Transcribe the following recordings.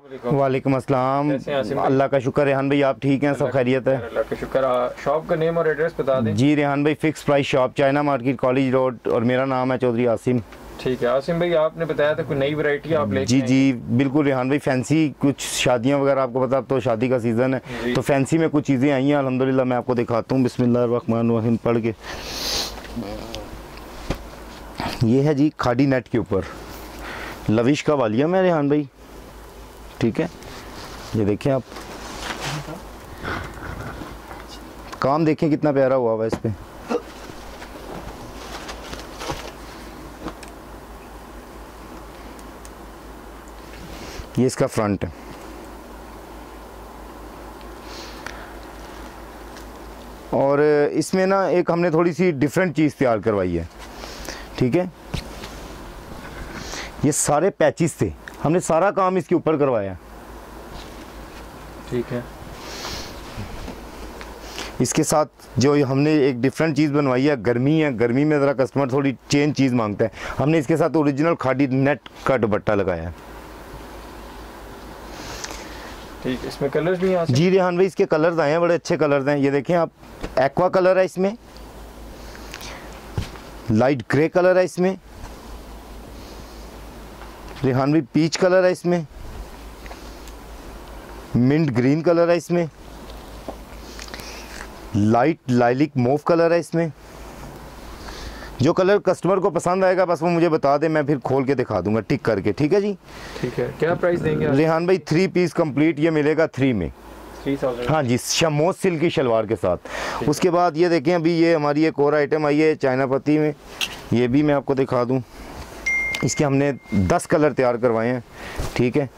वालेकुम अस्सलाम? अल्लाह का शुक्र रेहान भाई आप ठीक हैं? सब खैरियत है? अल्लाह का शुक्र शॉप का नेम और एड्रेस बता दें। जी रेहान भाई fix price shop China market college road और मेरा नाम है चौधरी आसिम। ठीक है। आसिम भाई आपने बताया था कोई नई वैरायटी आप लेके जी जी बिल्कुल रेहान भाई फैंसी कुछ शादियाँ वगैरह आपको पता तो शादी का सीज़न है। तो फैंसी में कुछ चीज़ें आई हैं अल्हम्दुलिल्लाह मैं आपको दिखाता हूँ। बिस्मिल्लाहिर्रहमानिर्रहीम पढ़ के। ये है जी खाड़ी नेट के ऊपर। लविश का वालिया मैं रेहान भाई। ठीक है? ये देखें आप। काम देखें कितना प्यारा हुआ हुआ इस पे। ये इसका फ्रंट है। और इसमें ना एक हमने थोड़ी सी डिफरेंट चीज़ तैयार करवाई है। ठीक है? ये सारे पैचिस थे। हमने सारा काम इसके ऊपर करवाया। ठीक है। इसके साथ जो हमने एक डिफरेंट चीज़ बनवाई है गर्मी है गर्मी में ज़रा कस्टमर थोड़ी चेंज चीज़ माँगता है। हमने इसके साथ ओरिजिनल खादी नेट का दुपट्टा लगाया है। ठीक है इसमें कलर्स भी हैं जी रेहान भाई इसके कलर्स आए हैं बड़े अच्छे कलर्स हैं। ये देखें आप एक्वा कलर है इसमें लाइट ग्रे कलर है इसमें। रेहान भाई पीच कलर है इसमें। मिंट ग्रीन कलर है इसमें। लाइट लाइलिक मोव कलर है इसमें। जो कलर कस्टमर को पसंद आएगा बस वो मुझे बता दे मैं फिर खोल के दिखा दूँगा टिक करके ठीक है जी? ठीक है। क्या प्राइस देंगे रेहान भाई थ्री पीस कंप्लीट ये मिलेगा थ्री में। हाँ जी शमोज सिल्क की शलवार के साथ। उसके बाद ये देखें अभी ये हमारी एक और आइटम आई है चाइना पत्ती में। ये भी मैं आपको दिखा दूँ। इसके हमने दस कलर तैयार करवाए हैं ठीक है?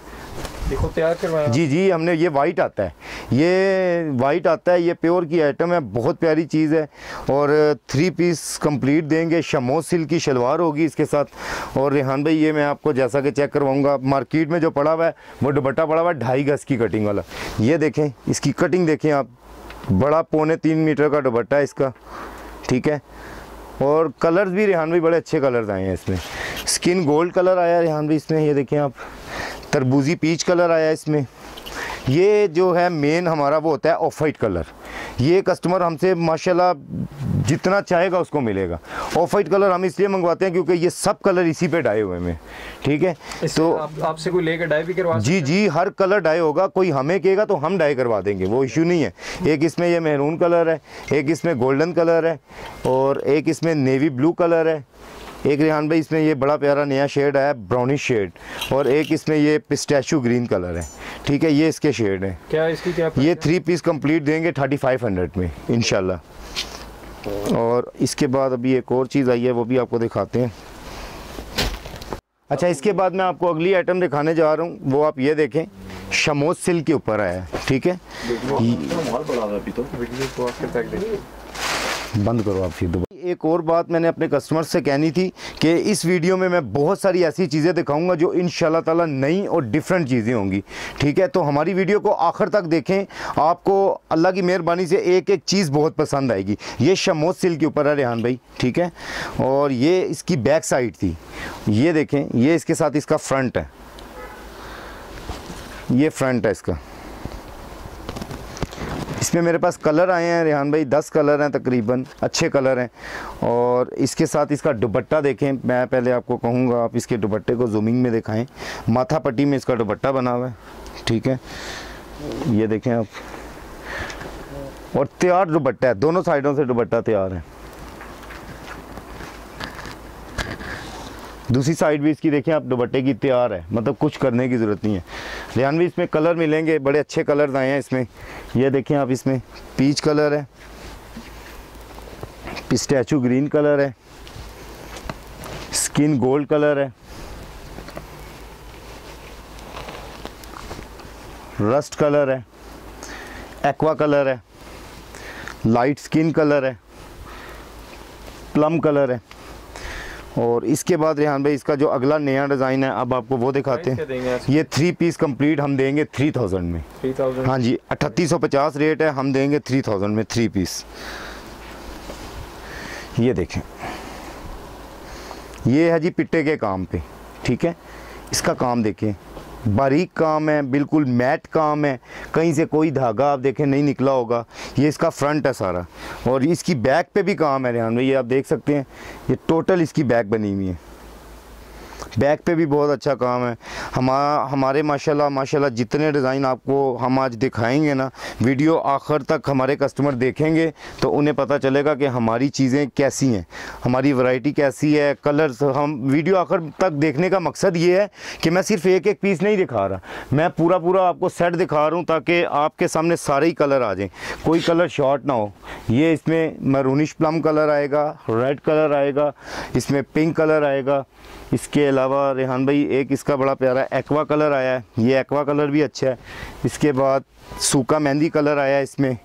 देखो तैयार करवाया। जी जी हमने ये वाइट आता है। ये वाइट आता है ये प्योर की आइटम है बहुत प्यारी चीज़ है। और थ्री पीस कंप्लीट देंगे शमो सिल्क की शलवार होगी इसके साथ। और रेहान भाई ये मैं आपको जैसा कि चेक करवाऊँगा मार्केट में जो पड़ा हुआ है वो दुपट्टा पड़ा हुआ है ढाई गज की कटिंग वाला। ये देखें इसकी कटिंग देखें आप। बड़ा पौने तीन मीटर का दुपट्टा है इसका ठीक है? और कलर्स भी, रेहान भाई बड़े अच्छे कलर्स आए हैं इसमें। स्किन गोल्ड कलर आया रेहान भाई इसमें, ये देखें आप। तरबूजी पीच कलर आया इसमें। ये जो है मेन हमारा वो होता है ऑफ़ वाइट कलर। ये कस्टमर हमसे माशाल्लाह जितना चाहेगा उसको मिलेगा। ऑफ़ वाइट कलर हम इसलिए मंगवाते हैं क्योंकि ये सब कलर इसी पे डाए हुए हैं। ठीक है? तो आप, आपसे कोई लेकर डाई भी करवा जी जी हर कलर डाई होगा कोई हमें कहेगा तो हम डाई करवा देंगे वो इशू नहीं है। एक इसमें ये मेहरून कलर है एक इसमें गोल्डन कलर है और एक इसमें नेवी ब्लू कलर है। एक रेहान भाई इसमें ये बड़ा प्यारा नया शेड है ब्राउनिश शेड और एक इसमें ये पिस्टैशू ग्रीन कलर है। ठीक है? ये इसके शेड हैं। क्या इसकी क्या ये थ्री पीस कंप्लीट देंगे थर्टी फाइव हंड्रेड में इनशाला और इसके बाद अभी एक और चीज़ आई है वो भी आपको दिखाते हैं अच्छा इसके बाद मैं आपको अगली आइटम दिखाने जा रहा हूँ वो आप ये देखें शमोज सिल्क के ऊपर आया है ठीक है बंद करो आप फिर दोबारा एक और बात मैंने अपने कस्टमर से कहनी थी कि इस वीडियो में मैं बहुत सारी ऐसी चीज़ें दिखाऊँगा जो इन ताला नई और डिफरेंट चीज़ें होंगी। ठीक है? तो हमारी वीडियो को आखिर तक देखें। आपको अल्लाह की मेहरबानी से एक एक चीज़ बहुत पसंद आएगी। ये शमोज सिल्क के ऊपर है रेहान भाई। ठीक है? और ये इसकी बैक साइड थी। ये देखें, ये इसके साथ इसका फ्रंट है। ये फ्रंट है इसका। इसमें मेरे पास कलर आए हैं, रेहान भाई, दस कलर हैं तकरीबन, अच्छे कलर हैं। और इसके साथ इसका दुबट्टा देखें, मैं पहले आपको कहूँगा, आप इसके दुबट्टे को जूमिंग में दिखाएँ। माथा पट्टी में इसका दुबट्टा बना हुआ है, ठीक है? ये देखें आप। और तैयार दुबट्टा है, दोनों साइडों से दुबट्टा तैयार है। दूसरी साइड भी इसकी देखें आप दुपट्टे की तैयार है। मतलब कुछ करने की ज़रूरत नहीं है। रेहान भी इसमें कलर मिलेंगे, बड़े अच्छे कलर्स आए हैं इसमें। ये देखें आप इसमें पीच कलर है। पिस्टैचू ग्रीन कलर है। स्किन गोल्ड कलर है। रस्ट कलर है। एक्वा कलर है। लाइट स्किन कलर है। प्लम कलर है। और इसके बाद रेहान भाई इसका जो अगला नया डिज़ाइन है अब आपको वो दिखाते हैं। ये थ्री पीस कंप्लीट हम देंगे थ्री थाउज़ेंड में। थ्री थाउज़ेंड हाँ जी अठतीस सौ पचास रेट है हम देंगे थ्री थाउज़ेंड में थ्री पीस ये देखें। ये है जी पिट्टे के काम पे ठीक है? इसका काम देखें बारीक काम है, बिल्कुल मैट काम है। कहीं से कोई धागा आप देखें, नहीं निकला होगा। ये इसका फ्रंट है सारा। और इसकी बैक पे भी काम है, रेहान भाई, ये आप देख सकते हैं। ये टोटल इसकी बैक बनी हुई है। बैक पे भी बहुत अच्छा काम है। हमारा हमारे माशाल्लाह माशाल्लाह जितने डिज़ाइन आपको हम आज दिखाएँगे ना, वीडियो आखिर तक हमारे कस्टमर देखेंगे तो उन्हें पता चलेगा कि हमारी चीज़ें कैसी हैं, हमारी वैरायटी कैसी है, कलर्स हम, वीडियो आखिर तक देखने का मकसद ये है कि मैं सिर्फ़ एक एक पीस नहीं दिखा रहा, मैं पूरा पूरा आपको सेट दिखा रहा हूँ ताकि आपके सामने सारे ही कलर आ जाएँ। कोई कलर शॉर्ट ना हो। ये इसमें मरूनिश प्लम कलर आएगा, रेड कलर आएगा, इसमें पिंक कलर आएगा, इसके अलावा रेहान भाई, एक इसका बड़ा प्यारा एक्वा कलर आया है। ये एक्वा कलर भी अच्छा है। इसके बाद सूखा मेहंदी कलर आया है इसमें।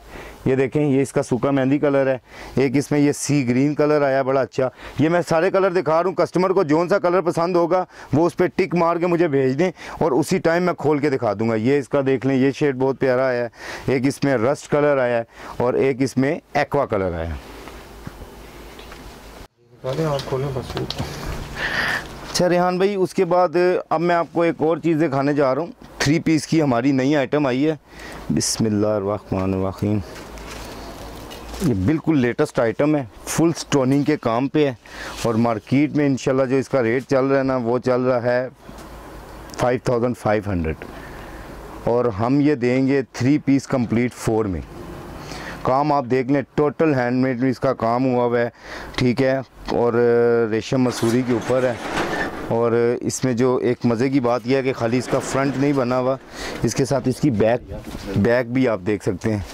ये देखें, ये इसका सूखा मेहंदी कलर है। एक इसमें ये सी ग्रीन कलर आया, बड़ा अच्छा। ये मैं सारे कलर दिखा रहा हूँ। कस्टमर को जौन सा कलर पसंद होगा, वो उस पर टिक मार के मुझे भेज दें और उसी टाइम मैं खोल के दिखा दूँगा। ये इसका देख लें, ये शेड बहुत प्यारा आया है। एक इसमें रस्ट कलर आया है और एक इसमें एक्वा कलर आया है निकालें आप खोलें बस अच्छा रेहान भाई, उसके बाद, अब मैं आपको एक और चीज़ दिखाने जा रहा हूँ। थ्री पीस की हमारी नई आइटम आई है। बिस्मिल्लाहिर्रहमानिर्रहीम। ये बिल्कुल लेटेस्ट आइटम है। फुल स्टोनिंग के काम पे है। और मार्केट में इंशाल्लाह जो इसका रेट चल रहा है ना, वो चल रहा है 5500 और हम ये देंगे थ्री पीस कंप्लीट फोर में। काम आप देख लें टोटल हैंडमेड में इसका काम हुआ हुआ है। ठीक है? और, रेशम मसूरी के ऊपर है। और इसमें जो एक मज़े की बात यह है कि खाली इसका फ्रंट नहीं बना हुआ, इसके साथ इसकी बैक बैक भी आप देख सकते हैं।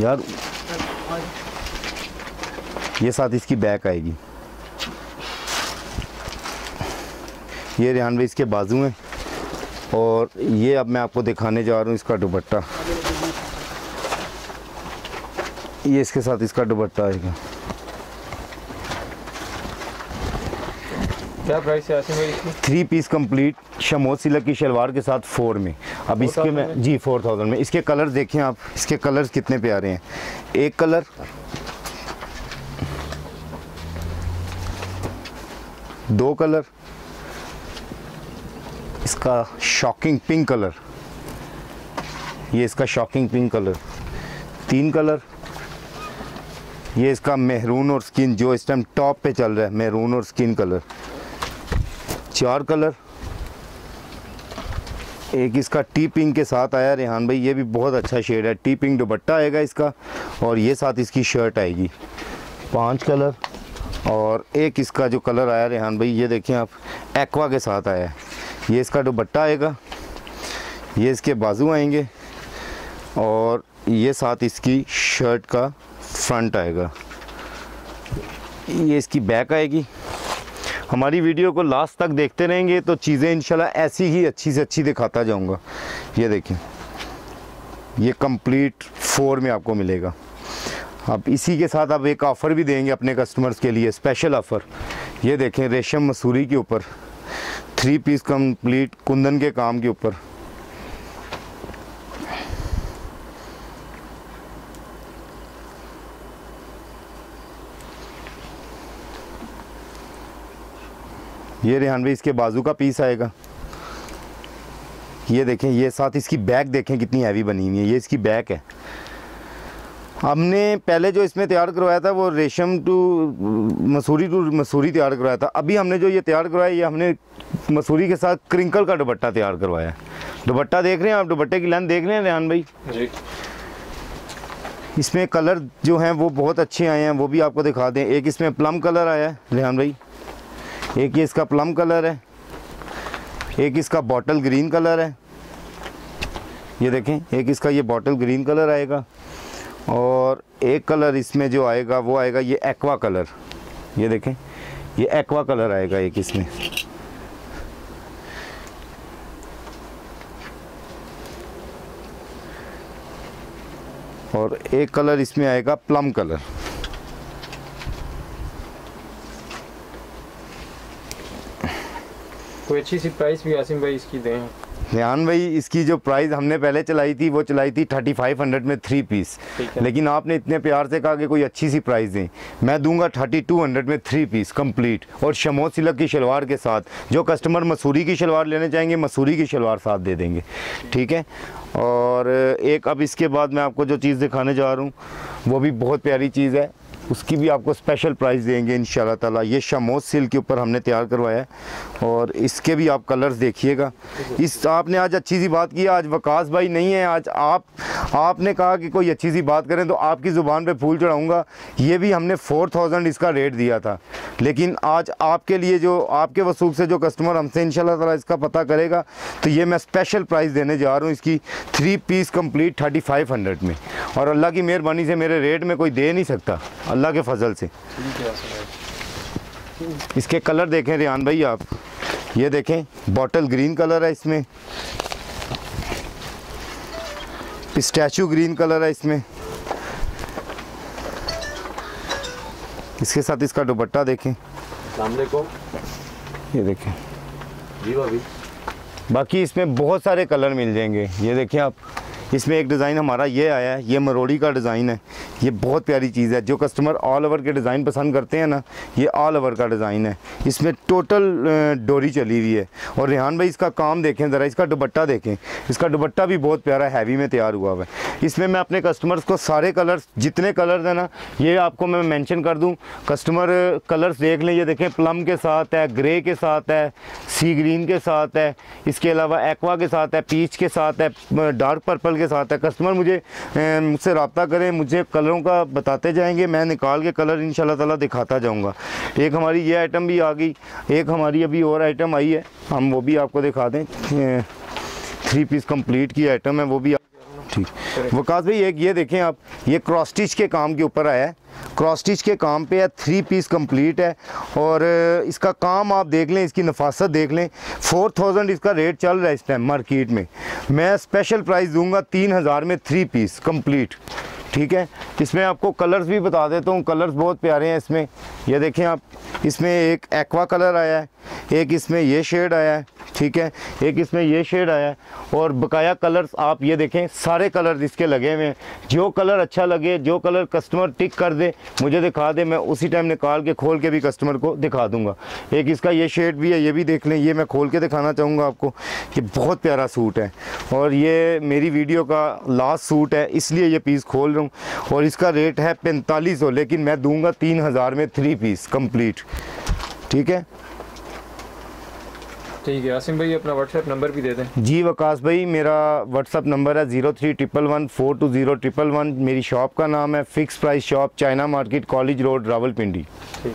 यार, ये साथ इसकी बैक आएगी। ये रेहान भाई इसके बाजू हैं, और ये अब मैं आपको दिखाने जा रहा हूँ इसका दुपट्टा। ये इसके साथ इसका दुपट्टा आएगा। क्या प्राइस है आसिम भाई इसकी? थ्री पीस कंप्लीट शमोद सिलक की शलवार के साथ फोर में अब इसके में में? जी फोर थाउज़ेंड में इसके कलर देखें आप इसके कलर्स कितने प्यारे हैं एक कलर दो कलर इसका शॉकिंग पिंक कलर ये इसका शॉकिंग पिंक कलर तीन कलर ये इसका मेहरून और स्किन जो इस टाइम टॉप पे चल रहा है मेहरून और स्किन कलर चार कलर। एक इसका टी पिंक के साथ आया रेहान भाई, ये भी बहुत अच्छा शेड है। टी पिंक दुपट्टा आएगा इसका और ये साथ इसकी शर्ट आएगी। पाँच कलर और एक इसका जो कलर आया रेहान भाई, ये देखें आप, एक्वा के साथ आया है। ये इसका दुपट्टा आएगा, ये इसके बाजू आएँगे और ये साथ इसकी शर्ट का फ्रंट आएगा। ये इसकी बैक आएगी। हमारी वीडियो को लास्ट तक देखते रहेंगे तो चीज़ें इंशाल्लाह ऐसी ही अच्छी से अच्छी दिखाता जाऊँगा। ये देखिए। ये कंप्लीट फोर में आपको मिलेगा। अब इसी के साथ आप एक ऑफ़र भी देंगे अपने कस्टमर्स के लिए स्पेशल ऑफ़र ये देखें, रेशम मसूरी के ऊपर। थ्री पीस कंप्लीट कुंदन के काम के ऊपर। ये रेहान भाई इसके बाजू का पीस आएगा। ये देखें ये साथ इसकी बैक देखें कितनी हैवी बनी हुई है। ये इसकी बैक है। हमने पहले जो इसमें तैयार करवाया था वो रेशम टू मसूरी टू मसूरी तैयार करवाया था। अभी हमने जो ये तैयार करवाया ये हमने मसूरी के साथ क्रिंकल का दुपट्टा तैयार करवाया। है दुपट्टा देख रहे हैं आप? दुपट्टे की लेंथ देख रहे हैं रेहान भाई? जी। इसमें कलर जो हैं वो बहुत अच्छे आए हैं। वो भी आपको दिखा दें। एक इसमें प्लम कलर आया है रेहान भाई। एक ये इसका प्लम कलर है। एक इसका बॉटल ग्रीन कलर है। ये देखें, एक इसका ये बॉटल ग्रीन कलर आएगा और एक कलर इसमें जो आएगा, वो आएगा ये एक्वा कलर ये देखें, ये एक्वा कलर आएगा एक इसमें। और एक कलर इसमें आएगा प्लम कलर कोई अच्छी सी प्राइस भी आसिम भाई इसकी दें। रेहान भाई इसकी जो प्राइस हमने पहले चलाई थी वो चलाई थी थर्टी फाइव हंड्रेड में थ्री पीस लेकिन आपने इतने प्यार से कहा कि कोई अच्छी सी प्राइस दें। मैं दूँगा थर्टी टू हंड्रेड में थ्री पीस कंप्लीट और शमो सिलक की शलवार के साथ जो कस्टमर मसूरी की शलवार लेने चाहेंगे मसूरी की शलवार साथ दे देंगे। ठीक है? और एक अब इसके बाद मैं आपको जो चीज़ दिखाने जा रहा हूँ वो भी बहुत प्यारी चीज़ है। उसकी भी आपको स्पेशल प्राइस देंगे इन ताला। ये शमोज सिल के ऊपर हमने तैयार करवाया है और इसके भी आप कलर्स देखिएगा। इस, आपने आज अच्छी सी बात की, आज वकास भाई नहीं है, आज आप आपने कहा कि कोई अच्छी सी बात करें तो आपकी ज़ुबान पे फूल चढ़ाऊँगा। ये भी हमने फोर थाउज़ेंड इसका रेट दिया था। लेकिन आज आपके लिए जो, आपके वसूख से जो कस्टमर हमसे इन ताला इसका पता करेगा तो ये मैं स्पेशल प्राइस देने जा रहा हूँ इसकी three piece complete thirty five hundred में। और अल्लाह की मेहरबानी से मेरे रेट में कोई दे नहीं सकता, अल्लाह के फजल से। इसके कलर देखें रियान भाई आप। ये देखें बॉटल ग्रीन कलर है इसमें। स्टैचू ग्रीन कलर है इसमें। इसके साथ इसका दुपट्टा देखें। सामने को। ये देखें। बाकी इसमें बहुत सारे कलर मिल जाएँगे। ये देखें आप इसमें एक डिज़ाइन हमारा ये आया है ये मरोड़ी का डिज़ाइन है। ये बहुत प्यारी चीज़ है। जो कस्टमर ऑल ओवर के डिज़ाइन पसंद करते हैं ना, ये ऑल ओवर का डिज़ाइन है। इसमें टोटल डोरी चली हुई है। और रेहान भाई, इसका काम देखें, ज़रा इसका दुपट्टा देखें। इसका दुपट्टा भी बहुत प्यारा हैवी में तैयार हुआ हुआ है। इसमें मैं अपने कस्टमर्स को सारे कलर्स जितने कलर्स हैं ना, ये आपको मैं मैंशन कर दूँ। कस्टमर कलर्स देख लें। ये देखें प्लम के साथ है ग्रे के साथ है सी ग्रीन के साथ है, इसके अलावा एक्वा के साथ है पीच के साथ है डार्क पर्पल के साथ है। कस्टमर मुझे मुझसे रब्ता करें, मुझे कलरों का बताते जाएँगे, मैं निकाल के कलर इन ताला दिखाता जाऊँगा। एक हमारी ये आइटम भी आ गई, एक हमारी अभी और आइटम आई है, हम वो भी आपको दिखा दें। थ्री पीस कंप्लीट की आइटम है, वो भी ठीक। वकास भाई, एक ये देखें आप, ये क्रॉस स्टिच के काम के ऊपर आया है। क्रॉस स्टिच के काम पे है थ्री पीस कंप्लीट है, और इसका काम आप देख लें, इसकी नफासत देख लें। फोर थाउज़ेंड इसका रेट चल रहा है इस टाइम मार्केट में। मैं स्पेशल प्राइस दूँगा तीन हज़ार में थ्री पीस कंप्लीट ठीक है? इसमें आपको कलर्स भी बता देता हूँ। कलर्स बहुत प्यारे हैं इसमें। ये देखें आप, इसमें एक एक्वा कलर आया है, एक इसमें ये शेड आया है, ठीक है? एक इसमें ये शेड आया है और बकाया कलर्स आप ये देखें, सारे कलर्स इसके लगे हुए हैं। जो कलर अच्छा लगे, जो कलर कस्टमर टिक कर दे, मुझे दिखा दे, मैं उसी टाइम निकाल के खोल के भी कस्टमर को दिखा दूँगा। एक इसका ये शेड भी है, ये भी देख लें, ये मैं खोल के दिखाना चाहूँगा आपको। ये बहुत प्यारा सूट है। और ये मेरी वीडियो का लास्ट सूट है इसलिए ये पीस खोल रहा हूँ। और इसका रेट है पैंतालीस सौ लेकिन मैं दूँगा तीन हज़ार में थ्री पीस कंप्लीट ठीक है? ठीक है आसिम भाई अपना व्हाट्सएप नंबर भी दे दें। जी वकास भाई मेरा व्हाट्सअप नंबर है zero three triple one four two zero triple one मेरी शॉप का नाम है fix price shop China market college road Rawalpindi ठीक।